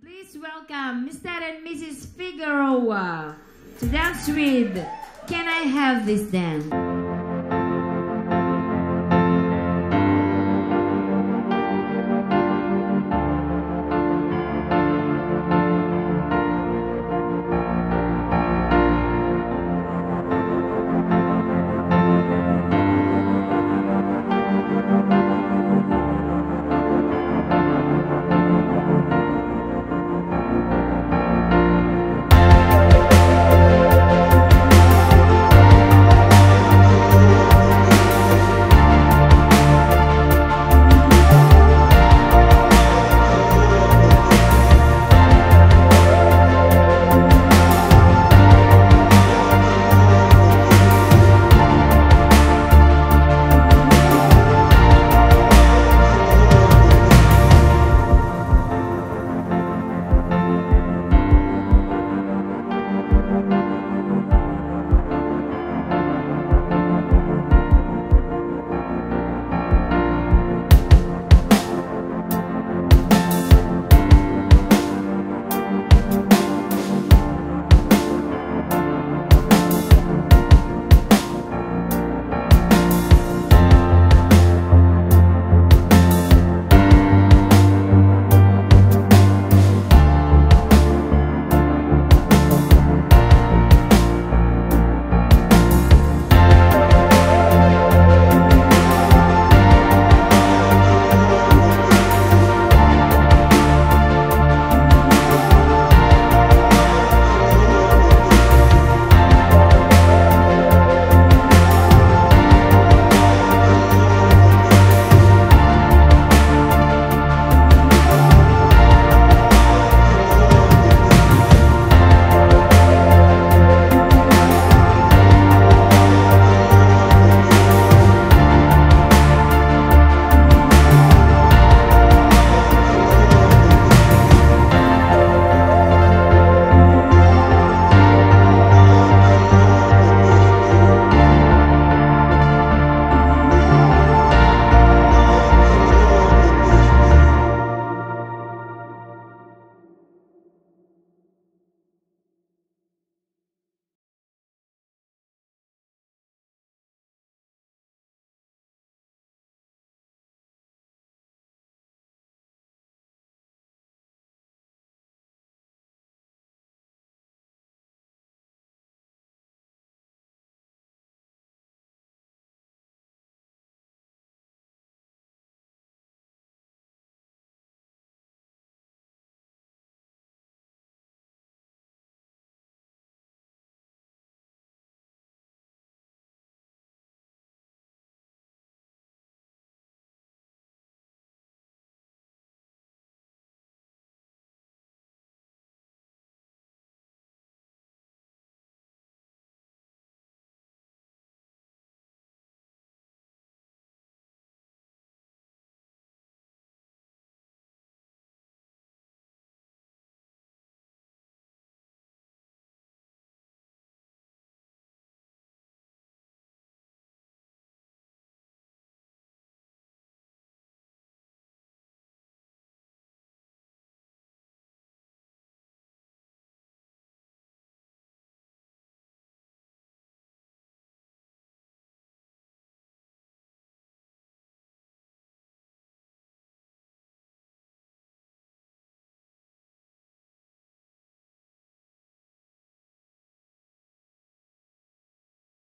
Please welcome Mr. and Mrs. Figueroa to dance with Can I Have This Dance?